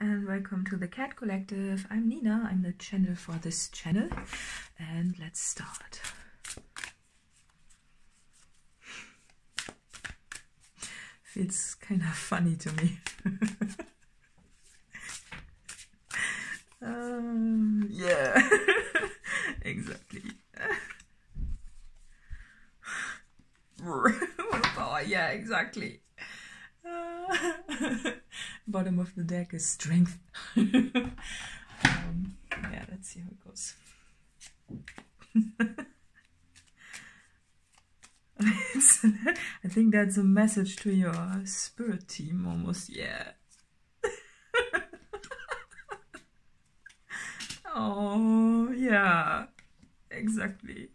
and welcome to the Cat Collective. I'm Nina, I'm the channel for this channel and let's start. Feels kind of funny to me. um, yeah, exactly. yeah, exactly. bottom of the deck is strength. um, yeah, let's see how it goes. I think that's a message to your spirit team almost, yeah. oh, yeah, exactly.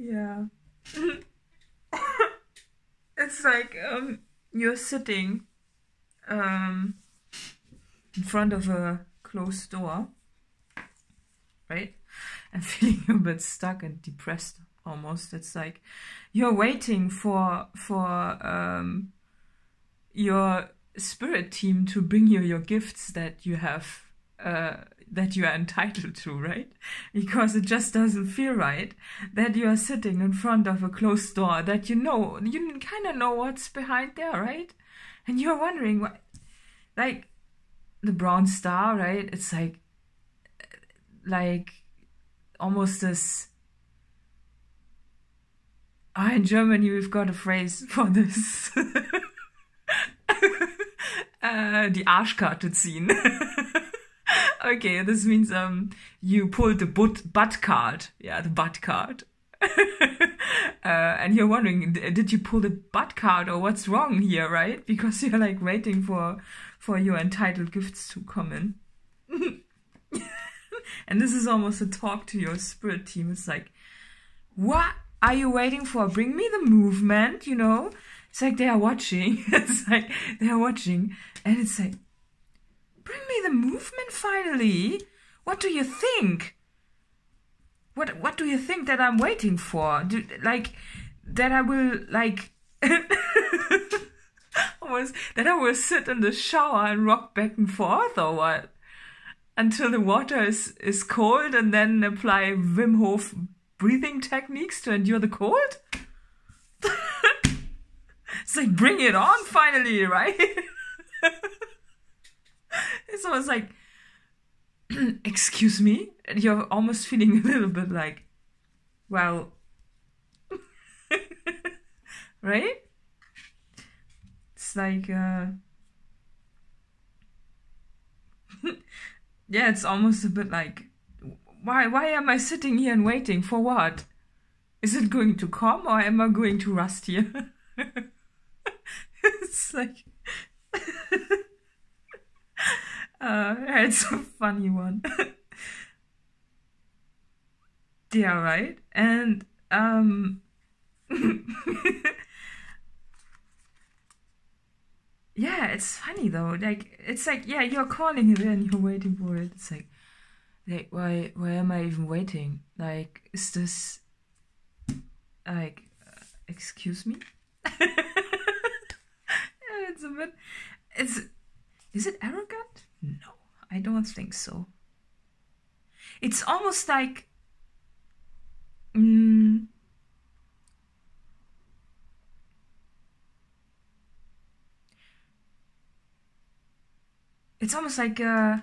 Yeah. it's like um, you're sitting um, in front of a closed door, right? And feeling a bit stuck and depressed almost. It's like you're waiting for for um, your spirit team to bring you your gifts that you have uh, that you are entitled to, right? Because it just doesn't feel right that you are sitting in front of a closed door that you know, you kind of know what's behind there, right? And you're wondering what, like, the brown star, right? It's like, like, almost this. Oh, in Germany, we've got a phrase for this. uh, die Arschkarte ziehen. okay, this means um you pulled the butt butt card. Yeah, the butt card. uh, and you're wondering, did you pull the butt card or what's wrong here, right? Because you're like waiting for for your entitled gifts to come in. and this is almost a talk to your spirit team. It's like, what are you waiting for? Bring me the movement, you know? It's like they are watching. it's like they are watching, and it's like Bring me the movement finally. What do you think? What what do you think that I'm waiting for? Do, like that I will like almost that I will sit in the shower and rock back and forth or what? Until the water is, is cold and then apply Wim Hof breathing techniques to endure the cold? it's like bring it on finally, right? it's like, excuse me? You're almost feeling a little bit like, well, right? It's like, uh, yeah, it's almost a bit like, why, why am I sitting here and waiting for what? Is it going to come or am I going to rust here? it's like, uh, it's a funny one. yeah, right? And, um, yeah, it's funny though. Like, it's like, yeah, you're calling it and you're waiting for it. It's like, like, why, why am I even waiting? Like, is this, like, uh, excuse me? it's a bit, it's, is it arrogant? No, I don't think so. It's almost like. Mm, it's almost like uh,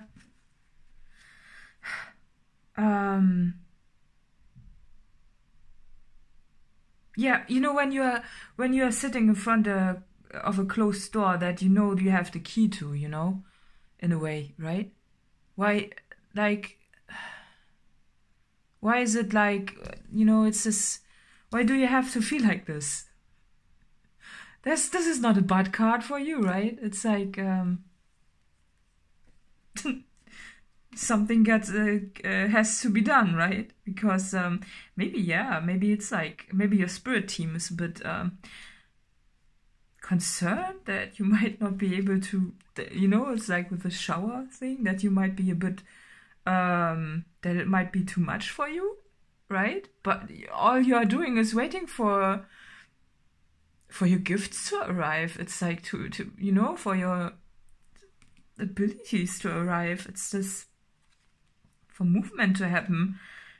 um yeah you know when you're when you're sitting in front of, of a closed door that you know you have the key to you know in a way, right? Why, like, why is it like, you know, it's this, why do you have to feel like this? This, this is not a bad card for you, right? It's like, um, something gets, uh, uh, has to be done, right? Because, um, maybe, yeah, maybe it's like, maybe your spirit team is a bit, um, concerned that you might not be able to you know it's like with the shower thing that you might be a bit um that it might be too much for you right but all you are doing is waiting for for your gifts to arrive. It's like to to you know for your abilities to arrive. It's just for movement to happen,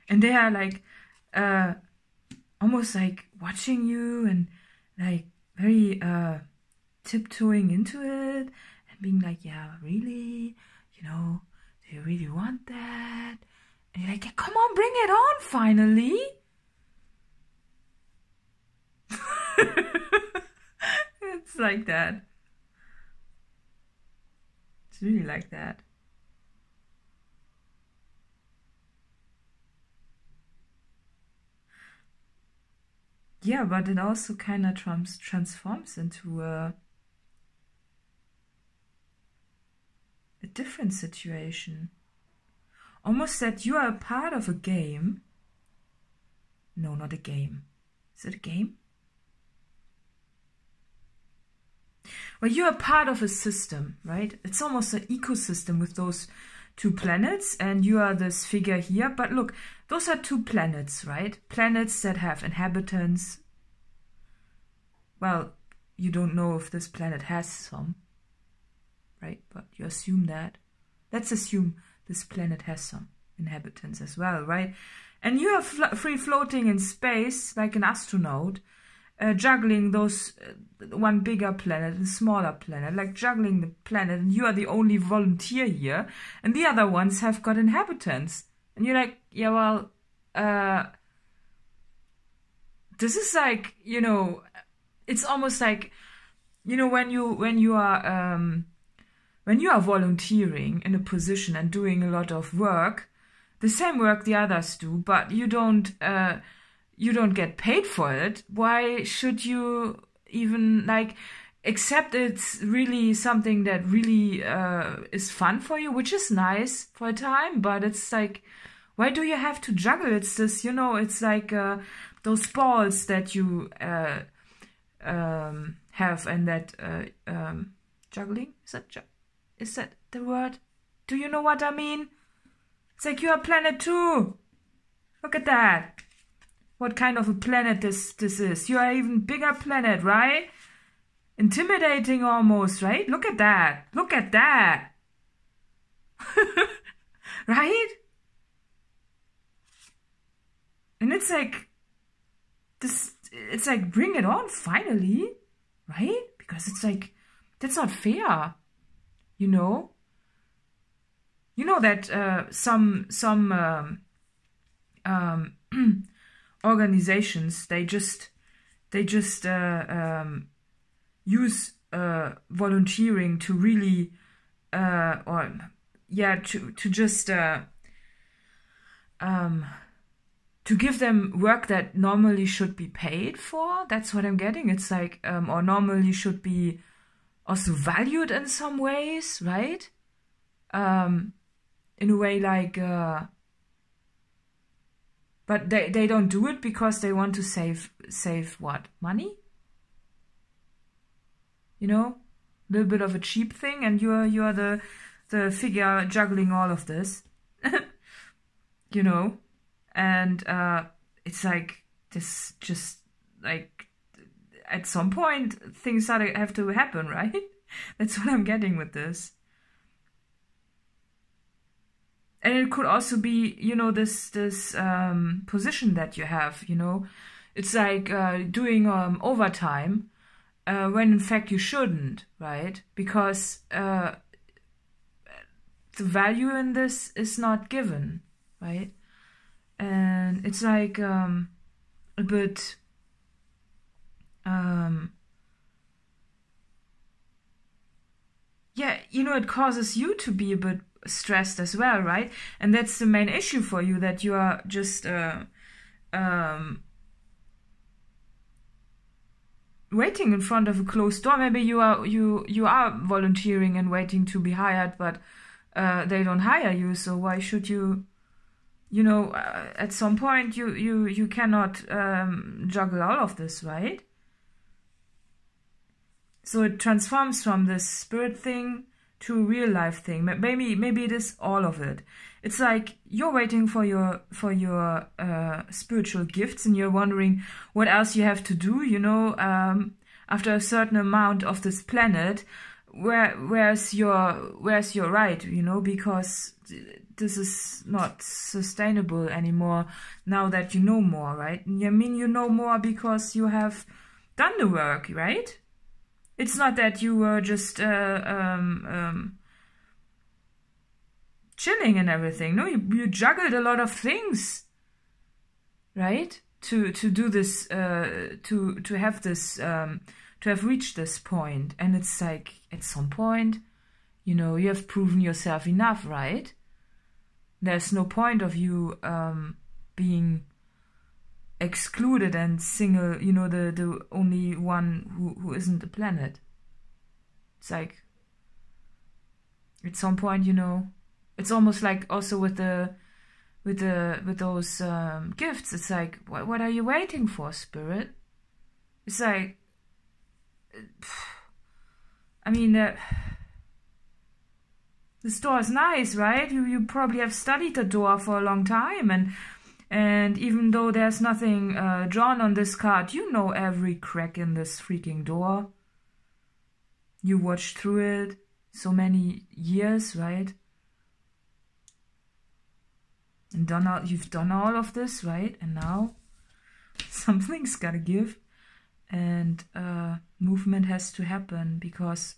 and they are like uh almost like watching you and like very uh tiptoeing into it and being like, yeah, really, you know, do you really want that? And you're like, yeah, come on, bring it on, finally. it's like that. It's really like that. Yeah, but it also kind of trans- transforms into a, a different situation. Almost that you are a part of a game. No, not a game. Is it a game? Well, you are part of a system, right? It's almost an ecosystem with those two planets, and you are this figure here. But look, those are two planets, right? Planets that have inhabitants. Well, you don't know if this planet has some, right? But you assume that. Let's assume this planet has some inhabitants as well, right? And you are fl- free floating in space like an astronaut uh, juggling those uh, one bigger planet and smaller planet, like juggling the planet, and you are the only volunteer here, and the other ones have got inhabitants, and you're like, yeah, well, uh, this is like, you know, it's almost like, you know, when you when you are um, when you are volunteering in a position and doing a lot of work, the same work the others do, but you don't. Uh, you don't get paid for it, why should you even like accept it's really something that really uh, is fun for you, which is nice for a time, but it's like, why do you have to juggle? It's this, you know, it's like uh, those balls that you uh, um, have and that uh, um, juggling is that ju- is that the word? Do you know what I mean? It's like you're a planet too. Look at that what kind of a planet this this is. You are even bigger planet, right? Intimidating almost, right? Look at that. Look at that. right? And it's like this it's like bring it on finally, right? Because it's like that's not fair. You know? You know that uh, some some um, um organizations they just they just uh, um, use uh, volunteering to really uh, or yeah to to just uh, um, to give them work that normally should be paid for. That's what I'm getting. It's like um, or normally should be also valued in some ways, right? Um, in a way like uh, but they, they don't do it because they want to save save what? Money? You know? A little bit of a cheap thing and you're you're the the figure juggling all of this. You know? And uh it's like this just like at some point things have to happen right? That's what i'm getting with this and it could also be you know this this um, position that you have you know? It's like uh, doing um, overtime uh, when in fact you shouldn't right? Because uh, the value in this is not given right? And it's like um, a bit um, yeah you know it causes you to be a bit stressed as well, right? And that's the main issue for you that you are just uh, um, waiting in front of a closed door. Maybe you are you you are volunteering and waiting to be hired, but uh, they don't hire you. So why should you? You know, uh, at some point you you you cannot um, juggle all of this, right? So it transforms from this spirit thing to real life thing. Maybe maybe it is all of it. It's like you're waiting for your for your uh, spiritual gifts, and you're wondering what else you have to do. You know, um, after a certain amount of this planet, where where's your where's your right? You know, because this is not sustainable anymore now that you know more, right? I mean, you know more because you have done the work, right? It's not that you were just uh, um, um, chilling and everything. No, you, you juggled a lot of things, right? To to do this, uh, to to have this, um, to have reached this point, and it's like at some point, you know, you have proven yourself enough, right? There's no point of you um, being excluded and single, you know, the the only one who who isn't the planet. It's like at some point, you know, it's almost like also with the with the with those um, gifts. It's like, what what are you waiting for, spirit? It's like, I mean, uh, the store is nice, right? You you probably have studied the door for a long time, and and even though there's nothing uh, drawn on this card, you know every crack in this freaking door. You watched through it so many years, right? And done all, you've done all of this, right? And now something's gotta give, and uh, movement has to happen because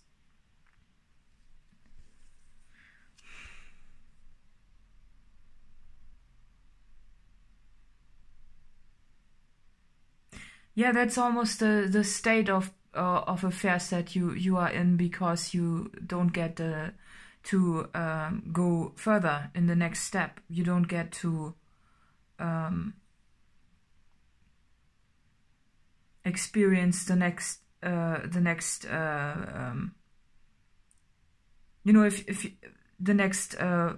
yeah, that's almost the the state of uh, of affairs that you you are in because you don't get the to um, go further in the next step. You don't get to um, experience the next uh, the next uh, um, you know if if the next uh,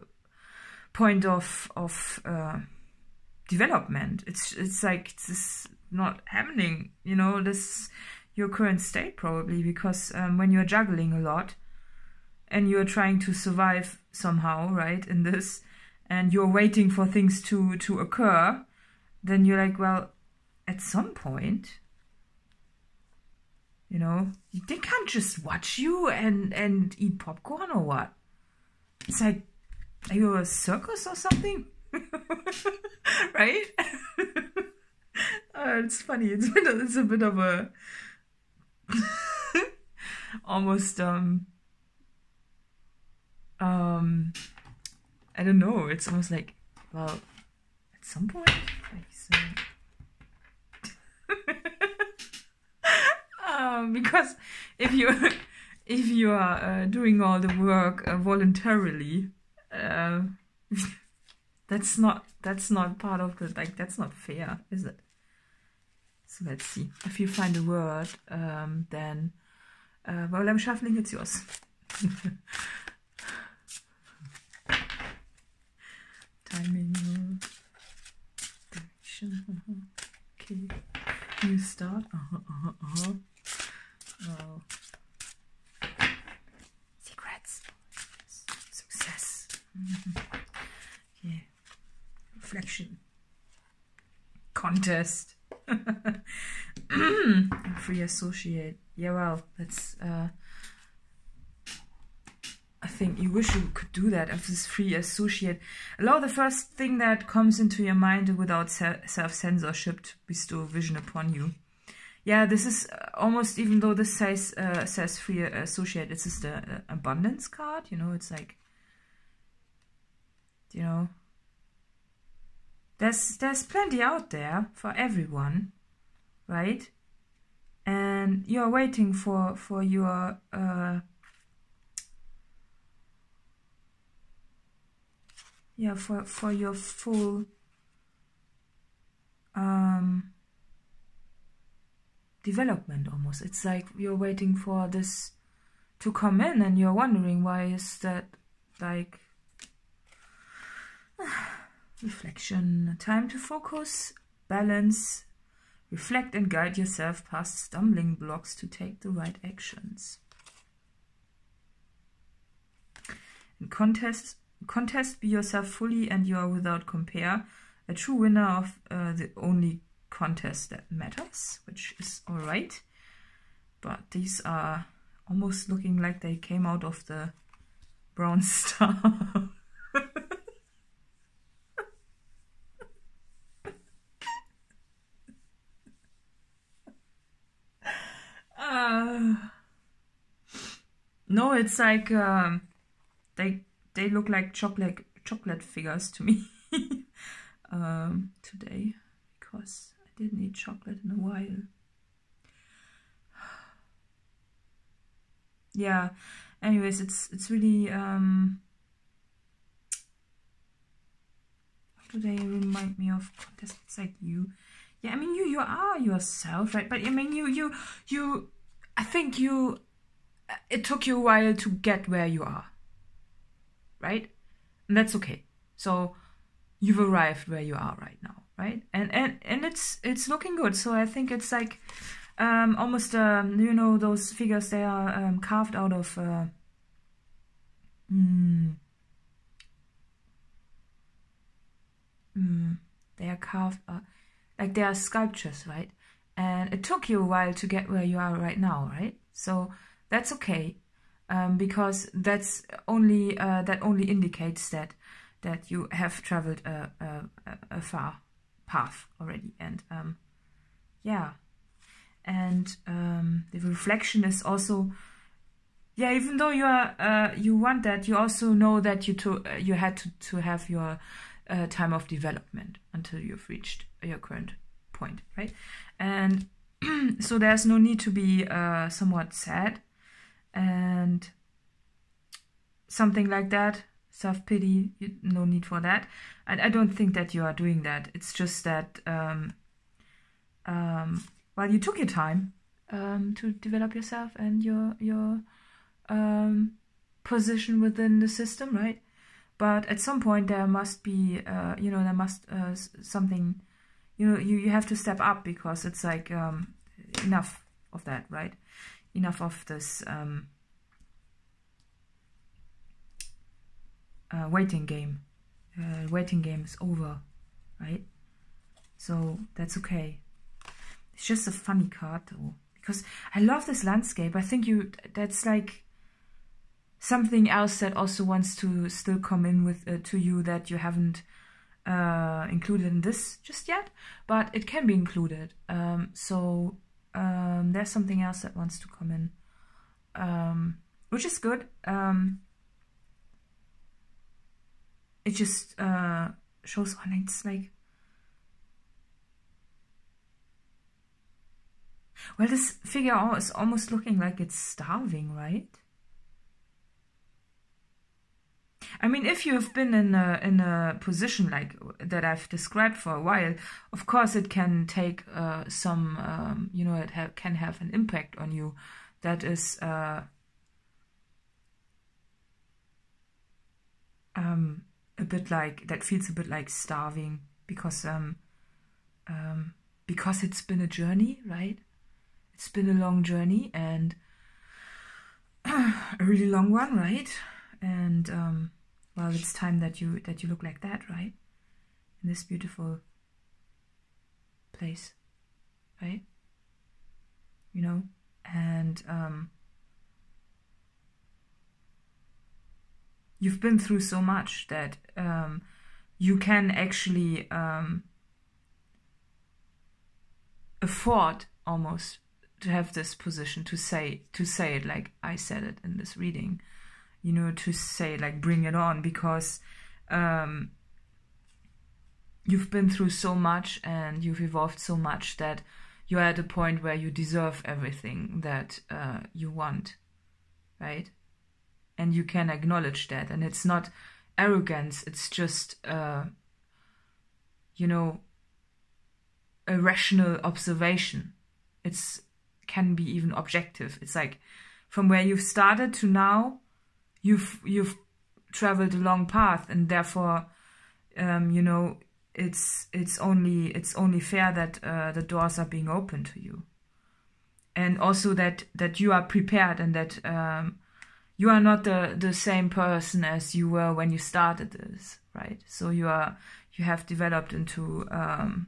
point of of uh, development. It's it's like this not happening. You know this your current state probably because um, when you're juggling a lot and you're trying to survive somehow, right, in this, and you're waiting for things to to occur, then you're like, well, at some point, you know, they can't just watch you and and eat popcorn or what. It's like, are you a circus or something? right? uh, it's funny. It's, it's a bit of a almost um um I don't know. It's almost like well, at some point, like so. um, because if you if you are uh, doing all the work uh, voluntarily, uh, that's not that's not part of the like that's not fair, is it? So let's see. If you find a word, um, then uh, while I'm shuffling, it's yours. timing direction uh -huh. okay new start uh-huh uh-huh uh-huh oh. secrets success mm -hmm. yeah reflection contest free associate yeah well that's uh I think you wish you could do that of this free associate. Allow the first thing that comes into your mind without self-censorship to bestow vision upon you. Yeah, this is uh, almost, even though this says, uh, says free associate, it's just the abundance card, you know, it's like, you know, there's, there's plenty out there for everyone, right? And you're waiting for, for your, uh, yeah for for your full um development almost it's like you're waiting for this to come in and you're wondering why is that like reflection. Time to focus. Balance. Reflect and guide yourself past stumbling blocks to take the right actions. In contest contest be yourself fully and you are without compare. A true winner of uh, the only contest that matters which is all right but these are almost looking like they came out of the brown star. uh, no, it's like um, they they look like chocolate chocolate figures to me um, today because I didn't eat chocolate in a while. yeah. Anyways, it's it's really um, do they remind me of contestants like you? Yeah, I mean you you are yourself, right? But I mean you you you I think you it took you a while to get where you are. Right? And that's okay. So you've arrived where you are right now, right? And and and it's it's looking good. So I think it's like um, almost um, you know those figures they are um, carved out of uh, mm, mm, they are carved uh, like they are sculptures right and it took you a while to get where you are right now right so that's okay um, because that's only uh, that only indicates that that you have traveled a, a, a far path already. And um, yeah. And um, the reflection is also yeah even though you are uh, you want that you also know that you to uh, you had to, to have your uh, time of development until you've reached your current point right? And so there's no need to be uh, somewhat sad and something like that self-pity no need for that and i don't think that you are doing that it's just that um, um, well, you took your time um, to develop yourself and your your um, position within the system, right? But at some point, there must be, uh, you know, there must uh, something, you know, you, you have to step up because it's like um, enough of that, right? Enough of this um, uh, waiting game. Uh, waiting game is over, right? So that's okay. It's just a funny card though. Because I love this landscape. I think you that's like something else that also wants to still come in with uh, to you that you haven't uh, included in this just yet, but it can be included. Um, so um, there's something else that wants to come in, um, which is good. Um, it just uh, shows on oh, it's like Well, this figure is almost looking like it's starving, right? I mean, if you've been in a, in a position like that I've described for a while, of course it can take uh, some, um, you know, it ha can have an impact on you that is uh, um, a bit like, that feels a bit like starving because, um, um, because it's been a journey, right? it's been a long journey and a really long one, right? And um, well, it's time that you that you look like that, right? In this beautiful place, right? You know, and um, you've been through so much that um, you can actually um, afford almost to have this position to say to say it like I said it in this reading, you know, to say like bring it on because um, you've been through so much and you've evolved so much that you're at a point where you deserve everything that uh, you want, right? And you can acknowledge that, and it's not arrogance; it's just, uh, you know, a rational observation. It's can be even objective. It's like from where you've started to now, you've you've traveled a long path, and therefore, um, you know, it's it's only it's only fair that uh, the doors are being opened to you, and also that that you are prepared and that um, you are not the the same person as you were when you started this, right? So you are you have developed into um,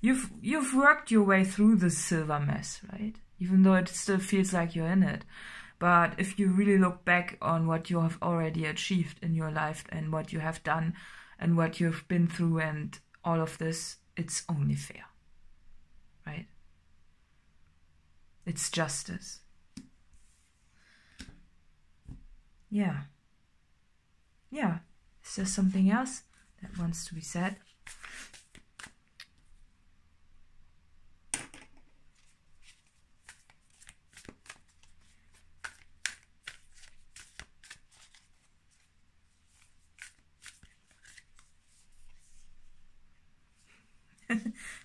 you've you've worked your way through the silver mess, right? even though it still feels like you're in it. But if you really look back on what you have already achieved in your life and what you have done and what you've been through and all of this, it's only fair. Right? It's justice. Yeah. Yeah. Is there something else that wants to be said?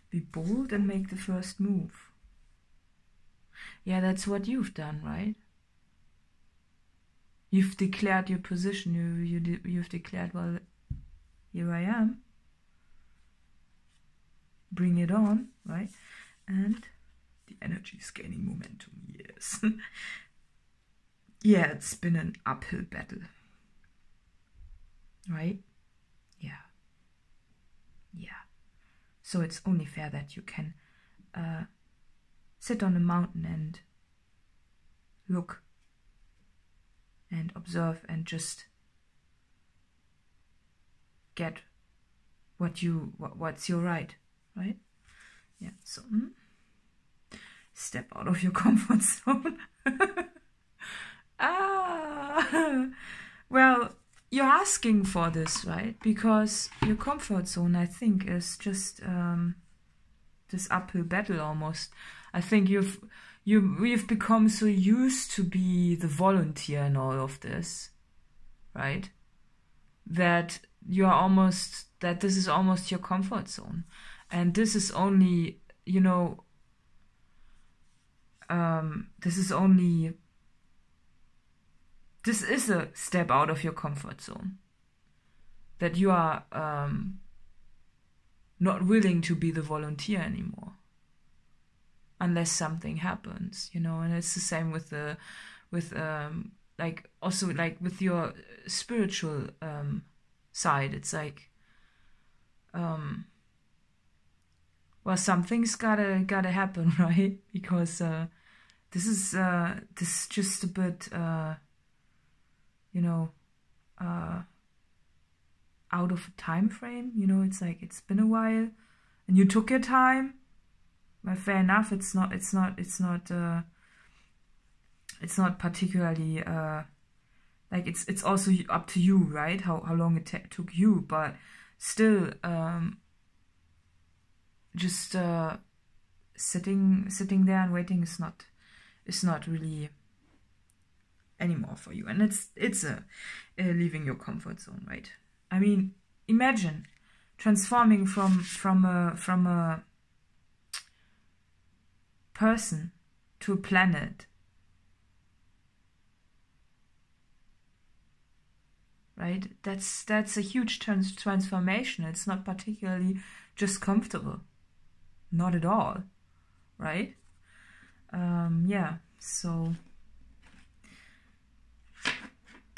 Be and make the first move. Yeah, that's what you've done, right? You've declared your position. You you de you've declared, well, here I am. Bring it on, right? And the energy is gaining momentum. Yes. yeah, it's been an uphill battle, right? Yeah. Yeah. So it's only fair that you can uh, sit on a mountain and look and observe and just get what you what, what's your right right? Yeah so mm, step out of your comfort zone. Ah! Well you're asking for this right? Because your comfort zone i think is just um this uphill battle almost. I think you've you we've become so used to be the volunteer in all of this right? That you are almost that this is almost your comfort zone. And this is only you know um this is only this is a step out of your comfort zone. That you are um not willing to be the volunteer anymore. Unless something happens you know and it's the same with the with um like also like with your spiritual um side. It's like um well something's gotta gotta happen right? Because uh this is uh this is just a bit uh you know uh out of a time frame you know it's like it's been a while and you took your time well, fair enough. It's not. It's not. It's not. Uh, it's not particularly uh, like it's. It's also up to you, right? How how long it took you, but still, um, just uh, sitting sitting there and waiting is not is not really anymore for you, and it's it's a, a leaving your comfort zone, right? I mean, imagine transforming from from a from a person to a planet. Right? That's that's a huge trans transformation. It's not particularly just comfortable. Not at all. Right? Um, yeah, so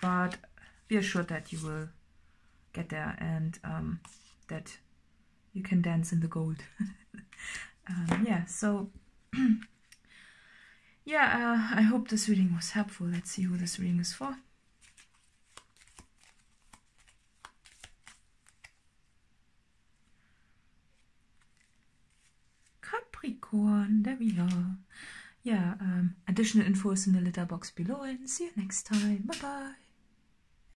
but be assured that you will get there and um, that you can dance in the gold. um, yeah, so yeah, uh, I hope this reading was helpful. Let's see who this reading is for. Capricorn, there we are. Yeah, um, additional info is in the letter box below and see you next time. Bye bye.